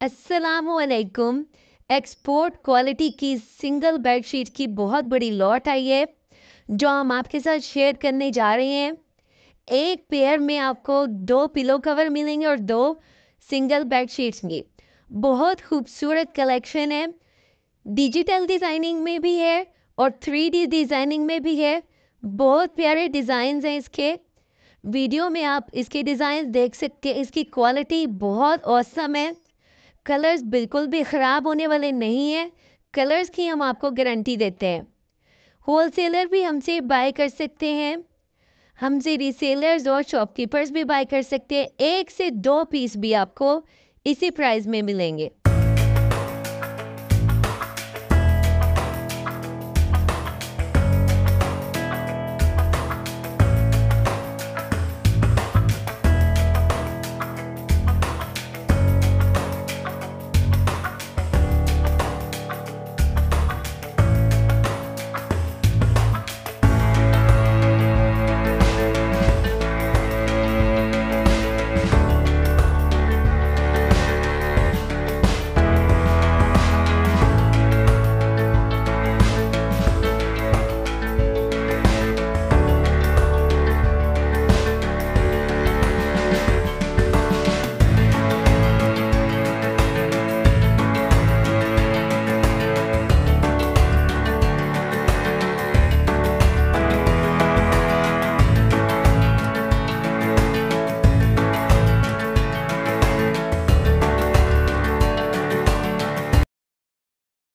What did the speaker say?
असलकुम export quality की single bedsheet की बहुत बड़ी लॉट आई है, जो हम आपके साथ शेयर करने जा रहे हैं। एक पेयर में आपको दो पिलो कवर मिलेंगे और दो सिंगल बेडशीट्स की बहुत खूबसूरत कलेक्शन है। डिजिटल डिज़ाइनिंग में भी है और थ्री डी डिज़ाइनिंग में भी है। बहुत प्यारे डिज़ाइन हैं इसके। वीडियो में आप इसके डिज़ाइन देख सकते हैं। इसकी क्वालिटी बहुत औसम है। कलर्स बिल्कुल भी ख़राब होने वाले नहीं हैं। कलर्स की हम आपको गारंटी देते हैं। होलसेलर भी हमसे बाय कर सकते हैं। हमसे रीसेलर्स और शॉपकीपर्स भी बाय कर सकते हैं। एक से दो पीस भी आपको इसी प्राइस में मिलेंगे।